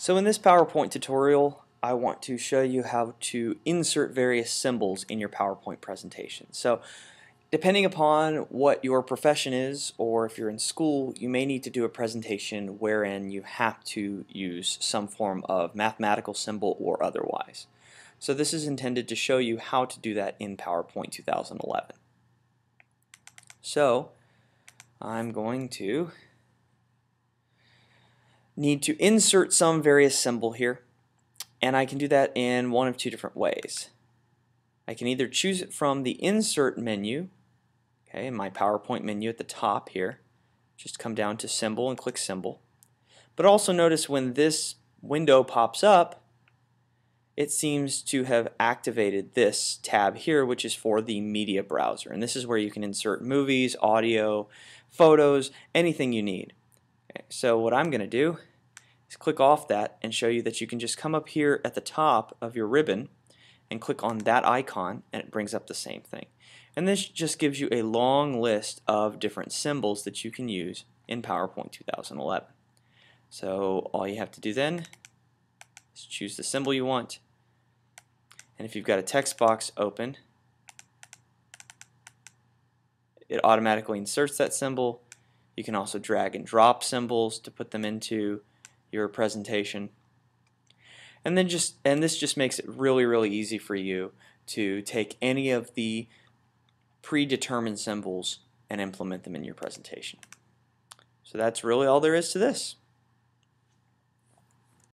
So in this PowerPoint tutorial, I want to show you how to insert various symbols in your PowerPoint presentation. So depending upon what your profession is or if you're in school, you may need to do a presentation wherein you have to use some form of mathematical symbol or otherwise. So this is intended to show you how to do that in PowerPoint 2011. So I'm going to need to insert some various symbol here and I can do that in one of two different ways. I can either choose it from the insert menu okay in my PowerPoint menu at the top here just come down to symbol and click symbol but also notice when this window pops up it seems to have activated this tab here which is for the media browser and this is where you can insert movies, audio, photos, anything you need. Okay, so what I'm going to do click off that and show you that you can just come up here at the top of your ribbon and click on that icon and it brings up the same thing. And this just gives you a long list of different symbols that you can use in PowerPoint 2011. So all you have to do then is choose the symbol you want and if you've got a text box open it automatically inserts that symbol. You can also drag and drop symbols to put them into your presentation. And then just and this just makes it really really easy for you to take any of the predetermined symbols and implement them in your presentation. So that's really all there is to this.